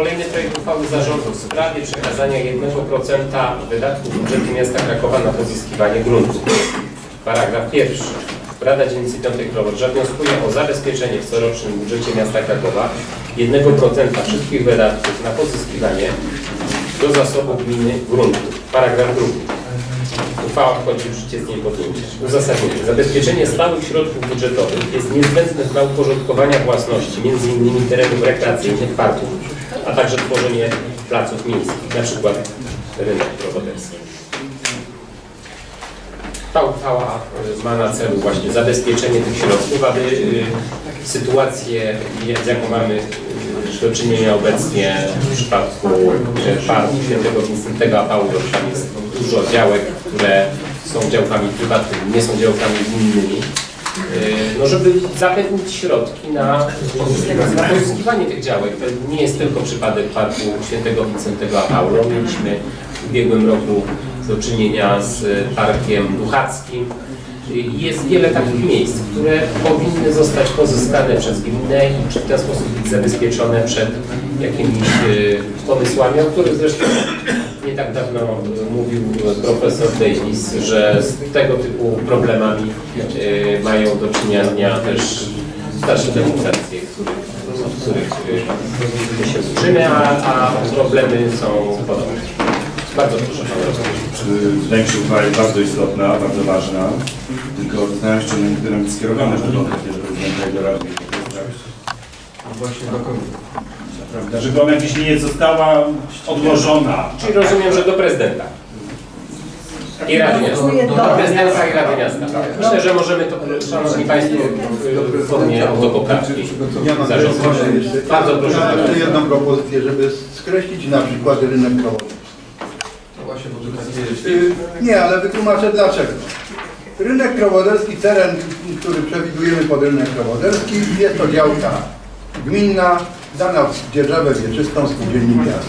Kolejny projekt uchwały zarządu w sprawie przekazania 1% wydatków budżetu miasta Krakowa na pozyskiwanie gruntu. Paragraf pierwszy. Rada Dzielnicy Piątej Krowodrza wnioskuje o zabezpieczenie w corocznym budżecie miasta Krakowa 1% wszystkich wydatków na pozyskiwanie do zasobu gminy gruntu. Paragraf drugi. Uchwała wchodzi w życie z dniem podjęcia. Uzasadnienie. Zabezpieczenie stałych środków budżetowych jest niezbędne dla uporządkowania własności, m.in. terenów rekreacyjnych, parków, a także tworzenie placów miejskich, np. rynek prowoderski. Ta uchwała y, ma na celu właśnie zabezpieczenie tych środków, aby y, sytuację, z jaką mamy do czynienia obecnie w przypadku y, parku Świętego Wincentego a Pauli, tam jest dużo działek, które są działkami prywatnymi, nie są działkami gminnymi, y, no żeby zapewnić środki na, pozyskiwanie tych działek. To nie jest tylko przypadek parku Świętego Wincentego Paulo. Mieliśmy w ubiegłym roku do czynienia z parkiem duchackim. Jest wiele takich miejsc, które powinny zostać pozyskane przez gminę i w ten sposób być zabezpieczone przed jakimiś e, pomysłami, o których zresztą nie tak dawno mówił profesor Davis, że z tego typu problemami e, mają do czynienia też starsze demokracje, których, których e, się uczymy, a, a problemy są podobne. Bardzo proszę Rozumiem. Większa uchwała jest bardzo istotna, bardzo ważna, tylko zastanawiam się, czy one nie powinny być skierowane do konkretnie do prezydenta i do Rady Ministrów. Właśnie do kogo? Prawda, żeby ona gdzieś nie została odłożona. Czyli rozumiem, że do prezydenta. I Rady Miasta. Do prezydenta i Rady Miasta. Myślę, że możemy to, Szanowni Państwo, w formie autopoprawki jeszcze, Bardzo proszę ja mam jeszcze jedną propozycję, żeby skreślić na przykład rynek krowy. No właśnie, bo to takie Y, Nie, ale wytłumaczę dlaczego. Rynek krowoderski, teren, który przewidujemy pod rynek krowoderski, jest to działka gminna, dana w dzierżawę wieczystą spółdzielni miast.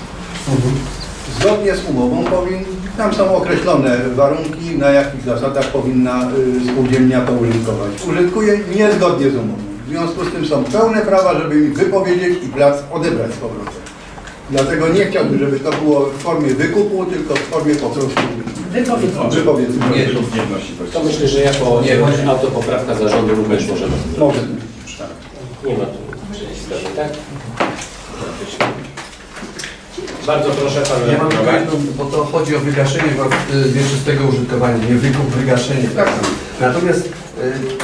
Zgodnie z umową powin, tam są określone warunki, na jakich zasadach powinna y, spółdzielnia to użytkować. Użytkuje niezgodnie z umową. W związku z tym są pełne prawa, żeby mi wypowiedzieć i plac odebrać z powrotem. Dlatego nie chciałbym, żeby to było w formie wykupu, tylko w formie po prostu wypowiedzenia. Nie, Nie wnosi To myślę, że jako Nie. autopoprawka zarządu również możemy. Może. Nie ma tu tak? Bardzo proszę Pan Ja mam tylko jedną, bo to chodzi o wygaszenie wa- y, wieczystego użytkowania, nie wykup, wygaszenie. Tak. Natomiast y,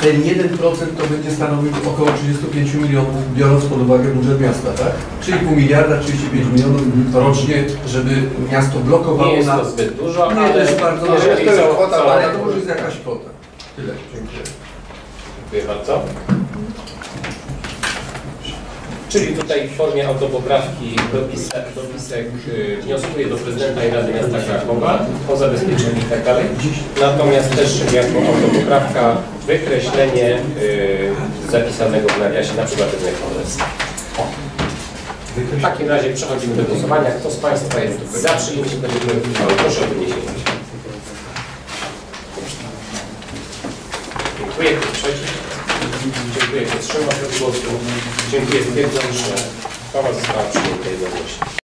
ten 1% to będzie stanowił około 35 milionów, biorąc pod uwagę budżet miasta, tak? Czyli pół miliarda, 35 milionów rocznie, żeby miasto Nie blokowało jest na... to zbyt dużo, Nie, to ale jest bardzo jeżeli mało. są, Kwota, Ale to może jest jakaś kwota. Tyle, dziękuję. Dziękuję bardzo. Czyli tutaj w formie autopoprawki dopisek, dopisek y, wnioskuje do prezydenta i Rady Miasta Krakowa o zabezpieczenie i tak dalej. Natomiast też jako autopoprawka wykreślenie y, zapisanego w nawiasie na przykład królewski. W takim razie przechodzimy do głosowania. Kto z Państwa jest za przyjęciem tego projektu uchwały? Proszę o wyniesienie. Dziękuję. Dziękuję. Kto wstrzymał się od głosu? Dziękuję. Stwierdzam, że uchwała została przyjęta jednogłośnie.